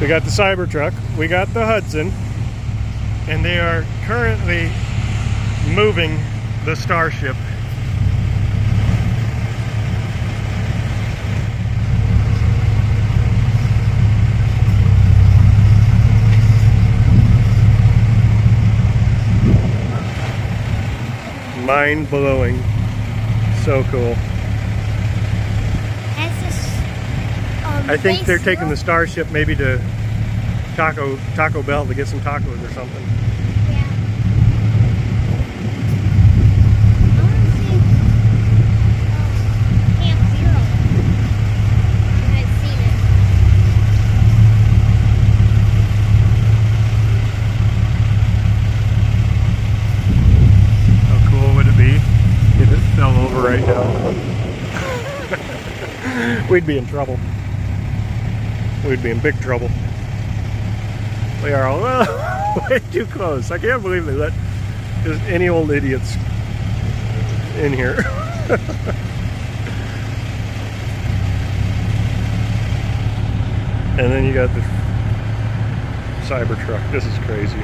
We got the Cybertruck, we got the Hudson, and they are currently moving the Starship. Mind blowing. So cool. I think they're taking the? Starship maybe to Taco Taco Bell to get some tacos or something. Yeah. I want to see oh, Camp Zero. I've seen it. How cool would it be if it fell over right now? We'd be in trouble. We'd be in big trouble. We are all way too close. I can't believe they let just any old idiots in here. and then you got the Cybertruck. This is crazy.